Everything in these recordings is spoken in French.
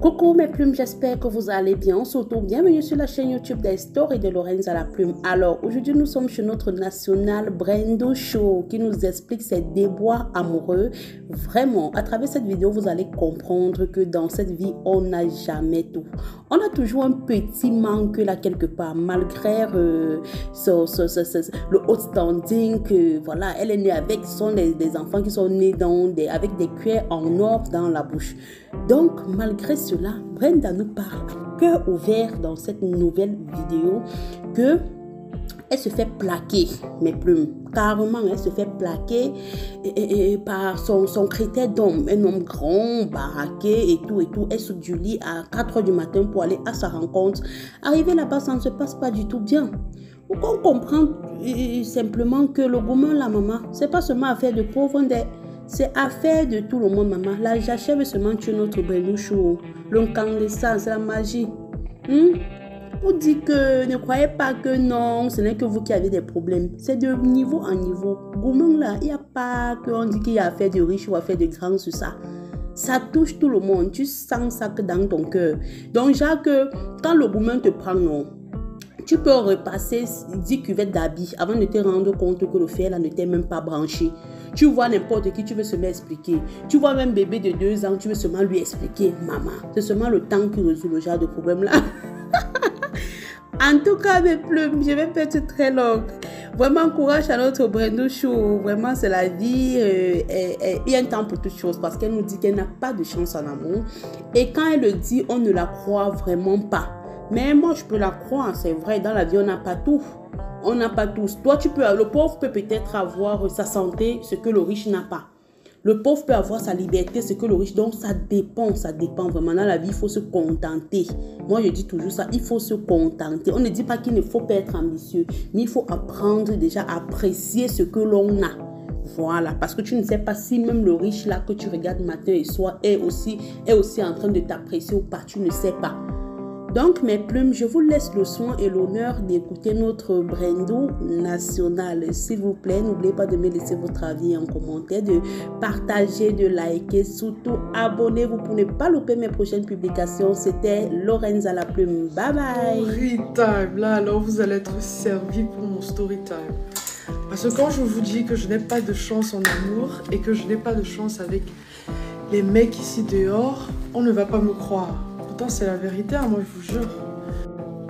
Coucou mes plumes, j'espère que vous allez bien. Surtout, bienvenue sur la chaîne YouTube des stories de Lorenz à la plume. Alors, aujourd'hui, nous sommes chez notre national Brendo Show qui nous explique ses déboires amoureux. Vraiment, à travers cette vidéo, vous allez comprendre que dans cette vie, on n'a jamais tout. On a toujours un petit manque là quelque part, malgré euh, le haut standing que voilà, elle est née avec. Ce sont des, enfants qui sont nés dans des, avec des cuirs en or dans la bouche. Donc, malgré cela, Brenda nous parle à cœur ouvert dans cette nouvelle vidéo que elle se fait plaquer, mes plumes. Carrément, elle se fait plaquer et, par son, son critère d'homme. Un homme grand, baraqué et tout et tout. Elle saute du lit à 4 h du matin pour aller à sa rencontre. Arrivé là-bas, ça ne se passe pas du tout bien. On comprend euh, simplement que le gourmand, la maman, c'est pas seulement affaire de pauvres, c'est affaire de tout le monde, maman. Là, j'achève seulement tuer notre de ça, c'est la magie. Hmm? On dit que ne croyez pas que non, ce n'est que vous qui avez des problèmes. C'est de niveau en niveau. Gourmand, là, il n'y a pas qu'on dit qu'il y a affaire de riches ou affaire de grands sur ça. Ça touche tout le monde. Tu sens ça que dans ton cœur. Donc, Jacques, quand le gourmand te prend, non, tu peux repasser 10 cuvettes d'habits avant de te rendre compte que le fer là ne t'est même pas branché. Tu vois n'importe qui, tu veux seulement expliquer. Tu vois même bébé de 2 ans, tu veux seulement lui expliquer. Maman, c'est seulement le temps qui résout le genre de problème là. en tout cas, mes plumes, je vais faire être très longue. Vraiment, courage à notre Brendo Show. Vraiment, c'est la vie. Euh, il y a un temps pour toutes choses parce qu'elle nous dit qu'elle n'a pas de chance en amour. Et quand elle le dit, on ne la croit vraiment pas. Mais moi, je peux la croire, c'est vrai. Dans la vie, on n'a pas tout. On n'a pas tous. Toi, tu peux, le pauvre peut peut-être avoir sa santé, ce que le riche n'a pas. Le pauvre peut avoir sa liberté, ce que le riche. Donc, ça dépend, ça dépend vraiment. Dans la vie, il faut se contenter. Moi, je dis toujours ça, il faut se contenter. On ne dit pas qu'il ne faut pas être ambitieux, mais il faut apprendre déjà à apprécier ce que l'on a. Voilà, parce que tu ne sais pas si même le riche là que tu regardes matin et soir est aussi, est aussi en train de t'apprécier ou pas. Tu ne sais pas. Donc, mes plumes, je vous laisse le soin et l'honneur d'écouter notre Brendo national. S'il vous plaît, n'oubliez pas de me laisser votre avis en commentaire, de partager, de liker, surtout abonnez-vous pour ne pas louper mes prochaines publications. C'était Lorenza la plume. Bye bye. Story time. Là, alors vous allez être servi pour mon story time. Parce que quand je vous dis que je n'ai pas de chance en amour et que je n'ai pas de chance avec les mecs ici dehors, on ne va pas me croire c'est la vérité, hein, moi je vous jure.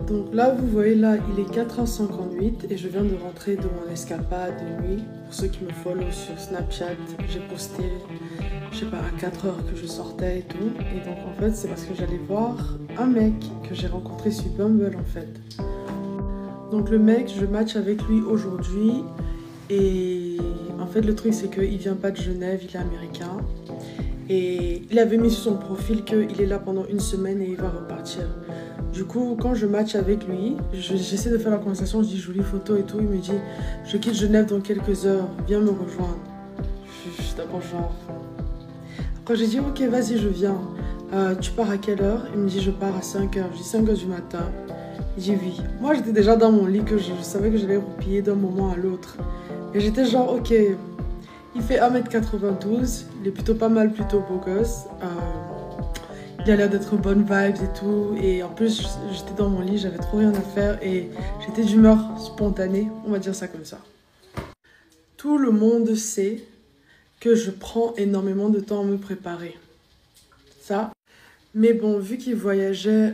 Donc là, vous voyez là, il est 4h58 et je viens de rentrer de mon escapade de nuit. Pour ceux qui me follow sur Snapchat, j'ai posté, je sais pas, à 4h que je sortais et tout. Et donc en fait, c'est parce que j'allais voir un mec que j'ai rencontré sur Bumble en fait. Donc le mec, je match avec lui aujourd'hui. Et en fait, le truc, c'est qu'il vient pas de Genève, il est américain. Et il avait mis sur son profil qu'il est là pendant une semaine et il va repartir. Du coup, quand je match avec lui, j'essaie de faire la conversation, je dis jolie photo et tout. Il me dit Je quitte Genève dans quelques heures, viens me rejoindre. Je, suis d'abord genre. Après, j'ai dit Ok, vas-y, je viens. Euh, tu pars à quelle heure? Il me dit Je pars à 5 heures. Je dis 5 heures du matin. Il dit Oui. Moi, j'étais déjà dans mon lit que je, je savais que j'allais roupiller d'un moment à l'autre. Et j'étais genre Ok, il fait 1m92, il est plutôt pas mal, plutôt beau gosse. Euh, il a l'air d'être bonne vibes et tout. Et en plus, j'étais dans mon lit, j'avais trop rien à faire et j'étais d'humeur spontanée, on va dire ça comme ça. Tout le monde sait que je prends énormément de temps à me préparer. Ça. Mais bon, vu qu'il voyageait,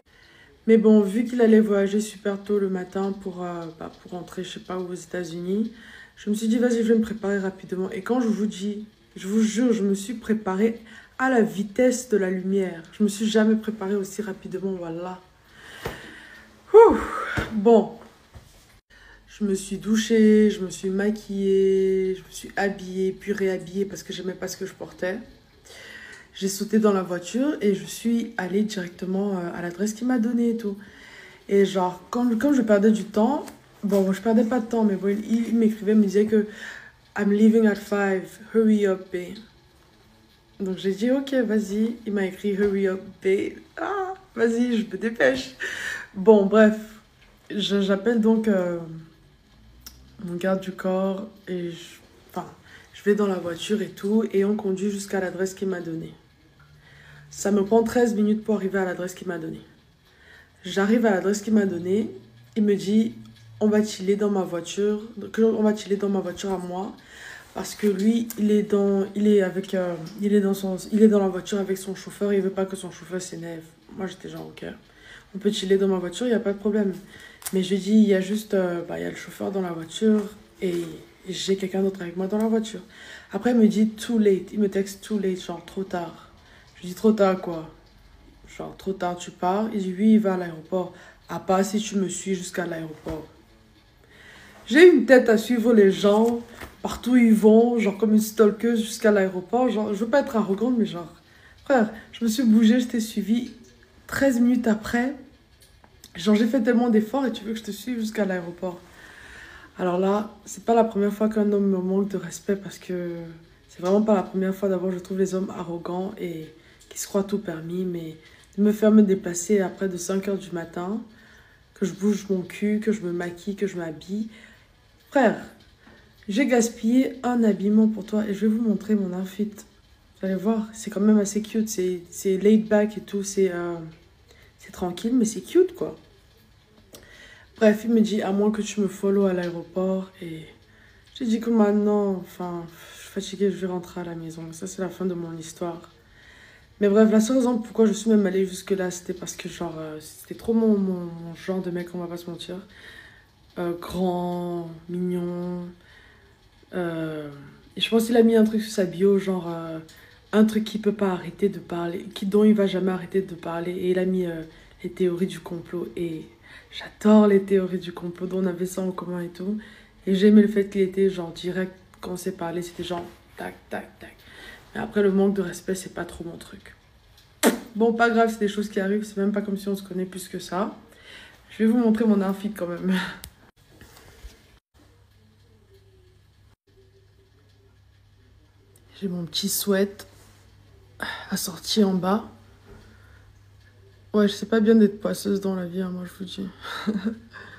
mais bon, vu qu'il allait voyager super tôt le matin pour, euh, bah, pour rentrer, je sais pas aux États-Unis, je me suis dit, vas-y, je vais me préparer rapidement. Et quand je vous dis, je vous jure, je me suis préparée à la vitesse de la lumière. Je me suis jamais préparée aussi rapidement, voilà. Bon. Je me suis douchée, je me suis maquillée, je me suis habillée, puis réhabillée parce que j'aimais pas ce que je portais. J'ai sauté dans la voiture et je suis allée directement euh, à l'adresse qu'il m'a donnée et tout. Et genre, comme je perdais du temps, Bon, je perdais pas de temps, mais bon, il, m'écrivait, me disait que I'm leaving at 5, hurry up, babe. Donc j'ai dit, ok, vas-y. Il m'a écrit, hurry up, babe. Ah, vas-y, je me dépêche. Bon, bref, j'appelle donc euh, mon garde du corps et je vais dans la voiture et tout, et on conduit jusqu'à l'adresse qu'il m'a donnée. Ça me prend 13 minutes pour arriver à l'adresse qu'il m'a donnée. J'arrive à l'adresse qu'il m'a donnée. Il me dit on va chiller dans ma voiture. On va chiller dans ma voiture à moi. Parce que lui, il est dans, il est avec, euh, il est dans son, la voiture avec son chauffeur. Il veut pas que son chauffeur s'énerve. Moi, j'étais genre ok. On peut chiller dans ma voiture, il n'y a pas de problème. Mais je lui dis, il y a juste, euh, bah, le chauffeur dans la voiture et j'ai quelqu'un d'autre avec moi dans la voiture. Après, il me dit too late. Il me texte too late, genre trop tard. Je lui dis trop tard quoi? Genre trop tard, tu pars? Il dit oui, il va à l'aéroport. À part si tu me suis jusqu'à l'aéroport. J'ai une tête à suivre les gens partout où ils vont, genre comme une stalkeuse jusqu'à l'aéroport. Genre, je veux pas être arrogante, mais genre, frère, je me suis bougée, je t'ai suivi. 13 minutes après, genre j'ai fait tellement d'efforts et tu veux que je te suive jusqu'à l'aéroport. Alors là, c'est pas la première fois qu'un homme me manque de respect parce que c'est vraiment pas la première fois d'abord je trouve les hommes arrogants et qui se croient tout permis, mais de me faire me déplacer après de 5 heures du matin, que je bouge mon cul, que je me maquille, que je m'habille. Frère, j'ai gaspillé un habillement pour toi et je vais vous montrer mon outfit. Vous allez voir, c'est quand même assez cute, c'est laid back et tout, c'est euh, tranquille, mais c'est cute quoi. Bref, il me dit, à moins que tu me follow à l'aéroport. Et j'ai dit que maintenant, enfin, je suis fatiguée, je vais rentrer à la maison. Ça, c'est la fin de mon histoire. Mais bref, la seule raison pourquoi je suis même allée jusque-là, c'était parce que, genre, euh, c'était trop mon, genre de mec, on va pas se mentir. Euh, grand, mignon. Euh, je pense qu'il a mis un truc sur sa bio, genre, un truc qui peut pas arrêter de parler, qui, dont il va jamais arrêter de parler. Et il a mis les théories du complot. Et J'adore les théories du complot, dont on avait ça en commun et tout. Et j'aimais le fait qu'il était genre direct quand on s'est parlé, c'était genre tac, tac, tac. Mais après, le manque de respect, c'est pas trop mon truc. Bon, pas grave, c'est des choses qui arrivent, c'est même pas comme si on se connaît plus que ça. Je vais vous montrer mon outfit quand même. J'ai mon petit sweat assorti en bas. Ouais, je sais pas bien d'être poisseuse dans la vie, hein, moi je vous dis.